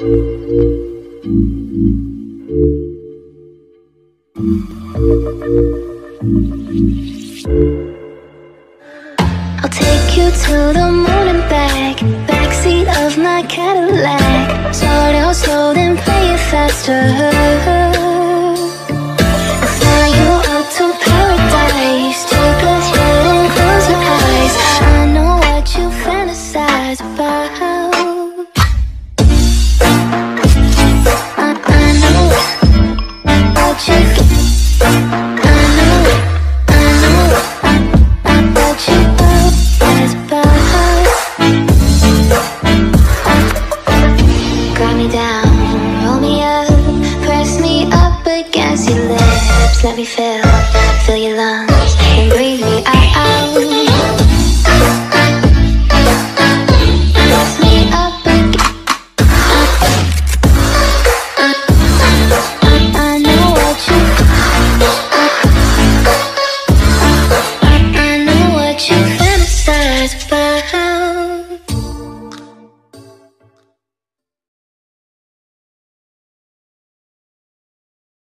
I'll take you to the moon and back Backseat of my Cadillac. Start out slow, then play it faster. Fly you to paradise Take a hit and close your eyes. I know what you fantasize about me down, roll me up, press me up against your lips. Let me feel, fill your lungs,